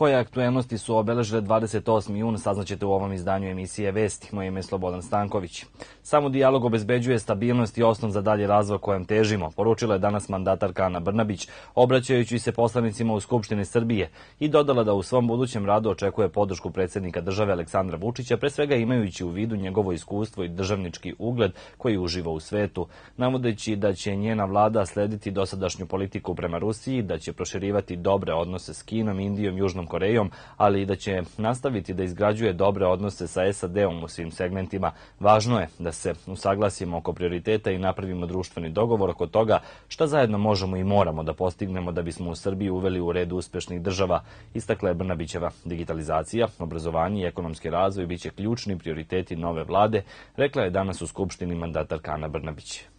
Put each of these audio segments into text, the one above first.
Koje aktuelnosti su obeležile 28. jun saznaćete u ovom izdanju emisije Vesti. Moje ime je Slobodan Stanković. Samo dijalog obezbeđuje stabilnost i osnov za dalje razvoj kojem težimo, poručila je danas mandatarka Ana Brnabić, obraćajući se poslanicima u Skupštini Srbije i dodala da u svom budućem radu očekuje podršku predsednika države Aleksandra Vučića, pre svega imajući u vidu njegovo iskustvo i državnički ugled koji uživa u svetu, navodeći da će njena vlada slediti dosadašnju politiku prema Rusiji, da će proširivati dobre odnose s Kinom, Indijom, Južnom Korejom, ali i da će nastaviti da izgrađuje dobre odnose sa SAD-om u svim segmentima. Važno je da se usaglasimo oko prioriteta i napravimo društveni dogovor oko toga šta zajedno možemo i moramo da postignemo da bismo u Srbiji uveli u red uspešnih država, istakla je Brnabićeva. Digitalizacija, obrazovanje i ekonomski razvoj biće ključni prioriteti nove vlade, rekla je danas u Skupštini mandatarka Ana Brnabić.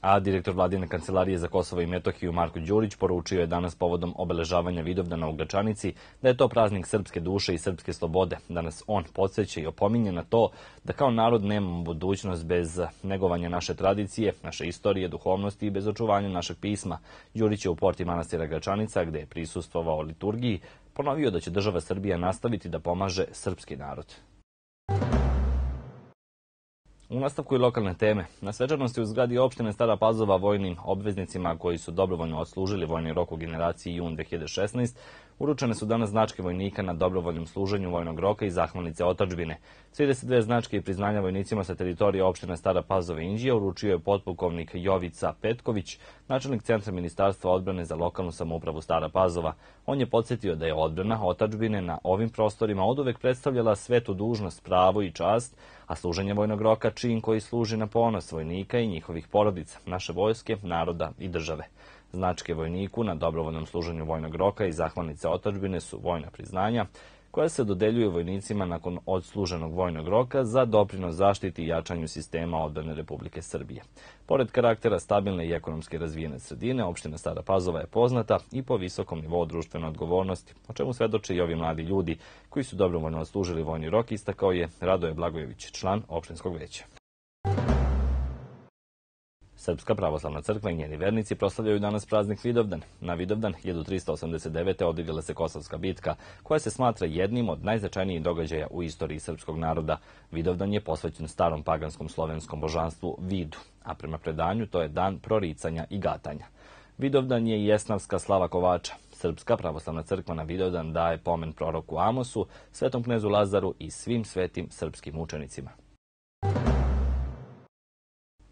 A direktor vladine kancelarije za Kosovo i Metohiju Marko Đurić poručio je danas povodom obeležavanja Vidovdana u Gračanici da je to praznik srpske duše i srpske slobode. Danas on podsjeća i opominje na to da kao narod nemamo budućnost bez negovanja naše tradicije, naše istorije, duhovnosti i bez očuvanja našeg pisma. Đurić je u porti manastira Gračanica, gde je prisustvovao liturgiji, ponovio da će država Srbija nastaviti da pomaže srpski narod. U nastavku i lokalne teme. Na svečanosti u zgradi opštine Stara Pazova vojnim obveznicima koji su dobrovoljno odslužili vojni rok u generaciji jun 2016 Uručene su danas značke vojnika na dobrovoljnom služenju vojnog roka i zahvalnice otačbine. 32 značke i priznanja vojnicima sa teritorije opštine Stara Pazova Indija uručio je potpukovnik Jovica Petković, načelnik Centra Ministarstva odbrane za lokalnu samoupravu Stara Pazova. On je podsjetio da je odbrana otačbine na ovim prostorima oduvek predstavljala svetu dužnost, pravo i čast, a služenje vojnog roka čin koji služi na ponos vojnika i njihovih porodica, naše vojske, naroda i države. Značke vojniku na dobrovoljnom služenju vojnog roka i zahvalnice otačbine su vojna priznanja, koja se dodeljuju vojnicima nakon odsluženog vojnog roka za doprinos zaštiti i jačanju sistema odbrane Republike Srbije. Pored karaktera stabilne i ekonomski razvijene sredine, opština Stara Pazova je poznata i po visokom nivou društvene odgovornosti, o čemu svedoče i ovi mladi ljudi koji su dobrovoljno odslužili vojni rok, istakao je Radoje Blagojević, član opštinskog veća. Srpska pravoslavna crkva i njeni vernici proslavljaju danas praznik Vidovdan. Na Vidovdan 1389. odigrala se Kosovska bitka, koja se smatra jednim od najznačajnijih događaja u istoriji srpskog naroda. Vidovdan je posvećen starom paganskom slovenskom božanstvu Vidu, a prema predanju to je dan proricanja i gatanja. Vidovdan je i esnavska slava kovača. Srpska pravoslavna crkva na Vidovdan daje pomen proroku Amosu, svetom knezu Lazaru i svim svetim srpskim učenicima.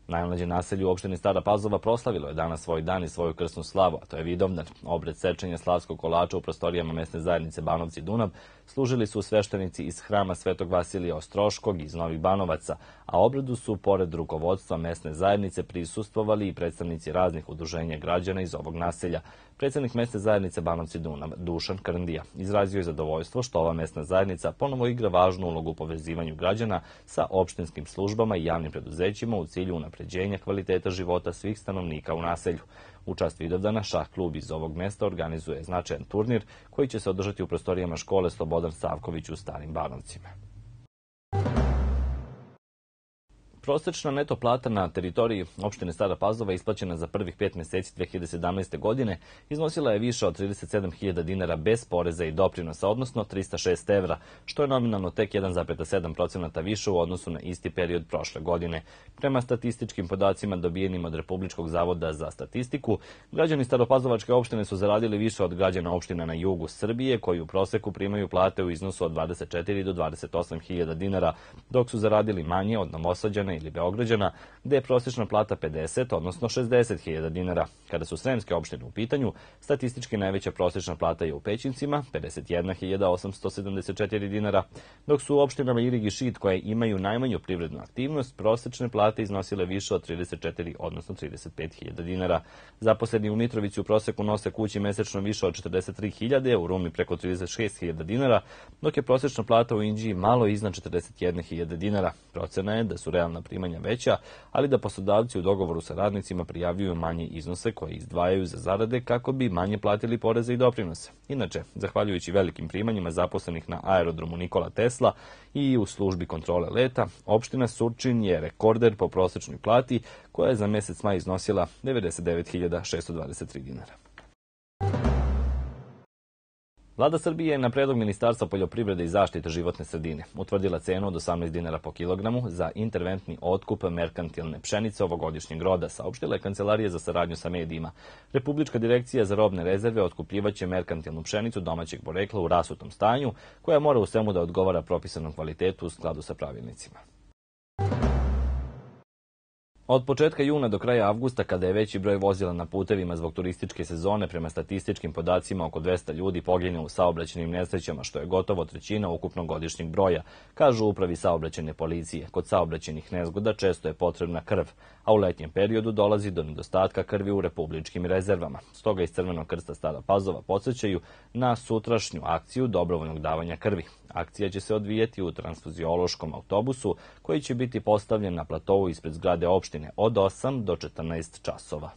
Najmlađe naselje u opštini Stara Pazova proslavilo je danas svoj dan i svoju krsnu slavu, a to je Vidovdan. Obred sečenja slavskog kolača u prostorijama mesne zajednice Banovci Dunav služili su sveštenici iz hrama Svetog Vasilija Ostroškog iz Novih Banovaca, a obredu su, pored rukovodstva mesne zajednice, prisustvovali i predstavnici raznih udruženja građana iz ovog naselja. Predsednik mesne zajednice Banovci Dunav, Dušan Krndija, izrazio je zadovoljstvo što ova mesna zajednica ponovo igra važnu ulogu u povezivanju građana sa opštinskim službama i javnim preduzećima u cilju unapređenja kvaliteta života svih stanovnika u naselju. U čast Vidovdana šah klub iz ovog mesta organizuje značajan turnir koji će se održati u prostorijama škole Slobodan Savković u Starim Banovcima. Prosečna neto plata na teritoriji opštine Stara Pazova isplaćena za prvih pet meseci 2017. godine iznosila je više od 37.000 dinara bez poreza i doprinosa, odnosno 306 evra, što je nominalno tek 1,7% više u odnosu na isti period prošle godine. Prema statističkim podacima dobijenim od Republičkog zavoda za statistiku, građani Staropazovačke opštine su zaradili više od građana opština na jugu Srbije, koji u proseku primaju plate u iznosu od 24 do 28.000 dinara, dok su zaradili manje od Novosađana ili Beograđana, gde je prosječna plata 50, odnosno 60.000 dinara. Kada su sremske opštine u pitanju, statistički najveća prosječna plata je u Pećincima, 51.874 dinara, dok su u opštinama Irig i Šid, koje imaju najmanju privrednu aktivnost, prosječne plate iznosile više od 34, odnosno 35.000 dinara. Zaposleni u Mitrovici u proseku nose kući mesečno više od 43.000, u Rumi preko 36.000 dinara, dok je prosječna plata u Inđiji malo iznad 41.000 dinara. Procena je da su realna primanja veća, ali da poslodavci u dogovoru sa radnicima prijavljuju manje iznose koje izdvajaju za zarade kako bi manje platili poreze i doprinose. Inače, zahvaljujući velikim primanjima zaposlenih na aerodromu Nikola Tesla i u službi kontrole leta, opština Surčin je rekorder po prosečnoj plati koja je za mesec maj iznosila 99.623 dinara. Vlada Srbije je na predlog Ministarstva poljoprivrede i zaštite životne sredine utvrdila cenu od 18 dinara po kilogramu za interventni otkup merkantilne pšenice ovogodišnjeg roda, saopštila je Kancelarija za saradnju sa medijima. Republička direkcija za robne rezerve otkupljivaće merkantilnu pšenicu domaćeg porekla u rasutom stanju, koja mora u svemu da odgovara propisanom kvalitetu u skladu sa pravilnicima. Od početka juna do kraja avgusta, kada je veći broj vozila na putevima zbog turističke sezone, prema statističkim podacima oko 200 ljudi poginulo u saobraćenim nesrećama, što je gotovo trećina ukupnog godišnjeg broja, kažu upravi saobraćene policije. Kod saobraćenih nezgoda često je potrebna krv, a u letnjem periodu dolazi do nedostatka krvi u republičkim rezervama. Stoga iz Crvenog krsta Stara Pazova podsjećaju na sutrašnju akciju dobrovoljnog davanja krvi. Akcija će se odvijeti u transfuziološkom autobusu koji će biti postavljen na platovu ispred zgrade opštine od 8 do 14 časova.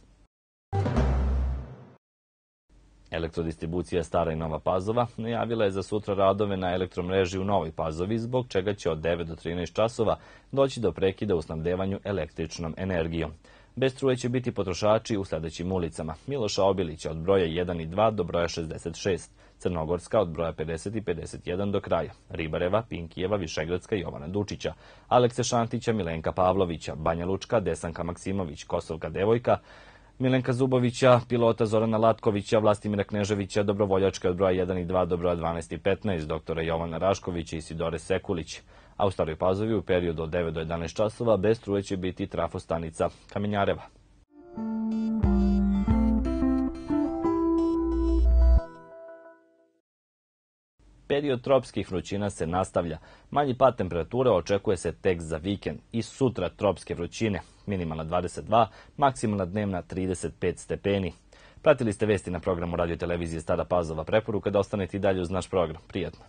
Elektrodistribucija Stara i Nova Pazova najavila je za sutra radove na elektromreži u Novoj Pazovi, zbog čega će od 9 do 13 časova doći do prekida u snabdevanju električnom energijom. Bez struje će biti potrošači u sledećim ulicama. Miloša Obilića od broja 1 i 2 do broja 66, Crnogorska od broja 50 i 51 do kraja, Ribareva, Pinkijeva, Višegradska Jovana Dučića, Alekse Šantića, Milenka Pavlovića, Banja Lučka, Desanka Maksimović, Kosovka Devojka, Milenka Zubovića, pilota Zorana Latkovića, Vlastimira Kneževića, dobrovoljačka od broja 1 i 2 do broja 12 i 15, doktora Jovana Raškovića i Sidore Sekulić. A u Staroj Pazovi u periodu od 9 do 11 časova bez struje će biti trafostanica Kamenjareva. Period tropskih vrućina se nastavlja. Manji pad temperature očekuje se tek za vikend i sutra tropske vrućine, minimalna 22, maksimalna dnevna 35 stepeni. Pratili ste vesti na programu radio televizije Stara Pazova. Preporuka da ostanete i dalje uz naš program. Prijetno.